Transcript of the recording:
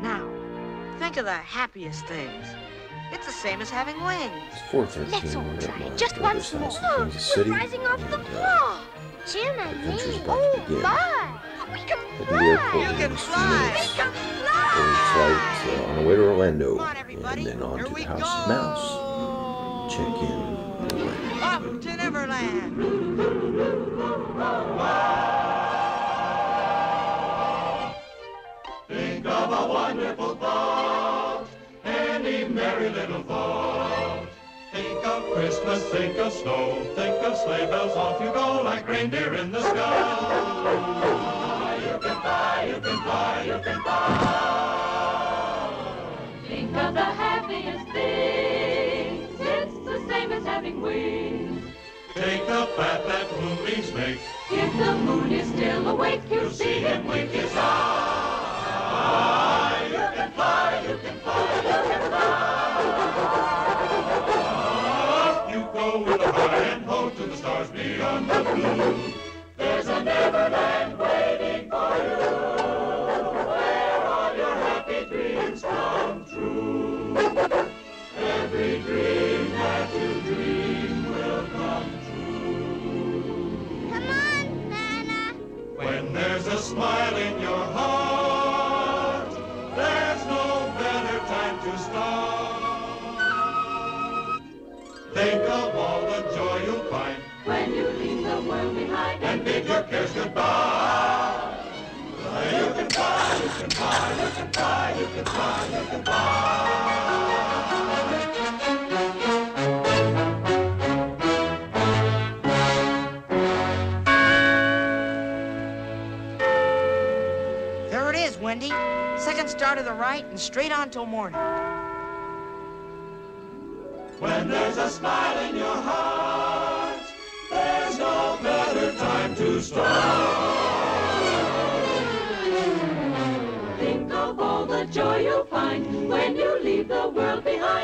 Now, think of the happiest things. It's the same as having wings. It's Let's all try it, just brother's once house more. in Kansas City. rising off the and, uh, wall. Jim and me. Oh, begin. my. We can Heading to the fly. You can just fly. minutes. We can Early fly. flight uh, on the way to Orlando. Come on, everybody. And then on Here to the House go. of Mouse. Check in. Up to Neverland. A wonderful thought, any merry little thought. Think of Christmas, think of snow, think of sleigh bells, off you go like reindeer in the sky. You can fly, you can fly, you can fly. Think of the happiest things. It's the same as having wings. Take the path that moonbeams make, If the moon is still awake, you'll see him wink his eye. Up you go with a high and ho to the stars beyond the blue. There it is, Wendy. Second star to the right and straight on till morning. When there's a smile in your heart, there's no better time to start. When you leave the world behind.